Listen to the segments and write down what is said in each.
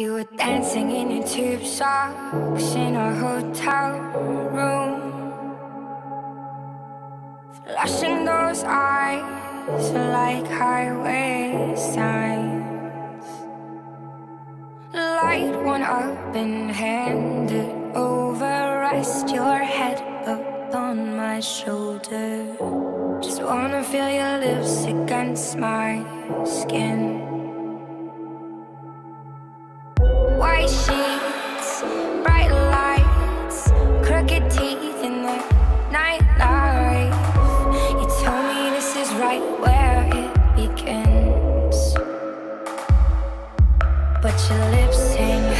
You were dancing in your tube socks in a hotel room. Flashing those eyes like highway signs. Light one up and hand it over. Rest your head upon my shoulder. Just wanna feel your lips against my skin.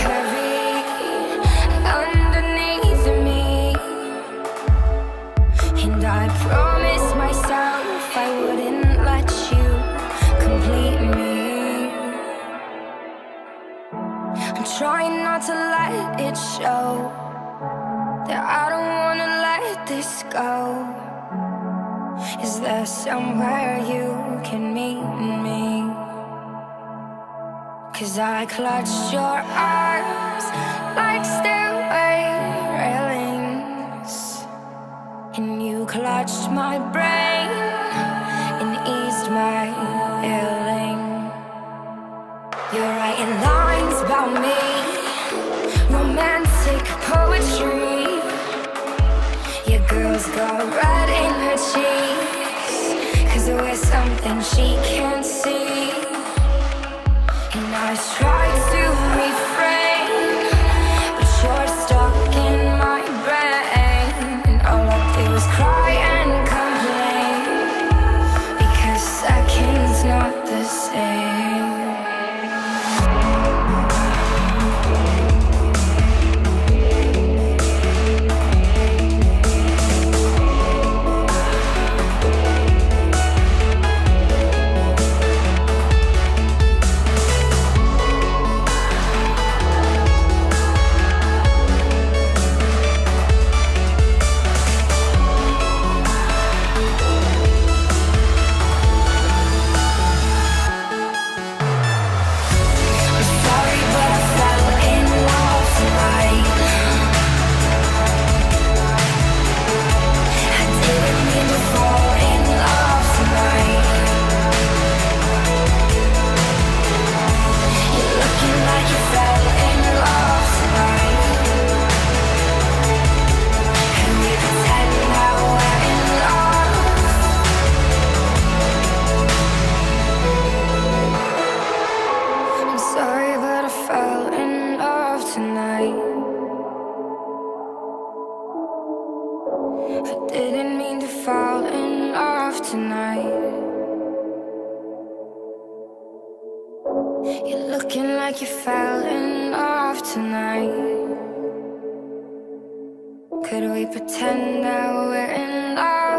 Heavy underneath me. And I promised myself I wouldn't let you complete me. I'm trying not to let it show that I don't wanna let this go. Is there somewhere you can meet me? Cause I clutched your arms like stairway railings, and you clutched my brain and eased my ailing. You're writing lines about me, romantic poetry. Your girl's got red in her cheeks, cause we're something she can't see. I tried I didn't mean to fall in love tonight. You're looking like you fell in love tonight. Could we pretend that we're in love?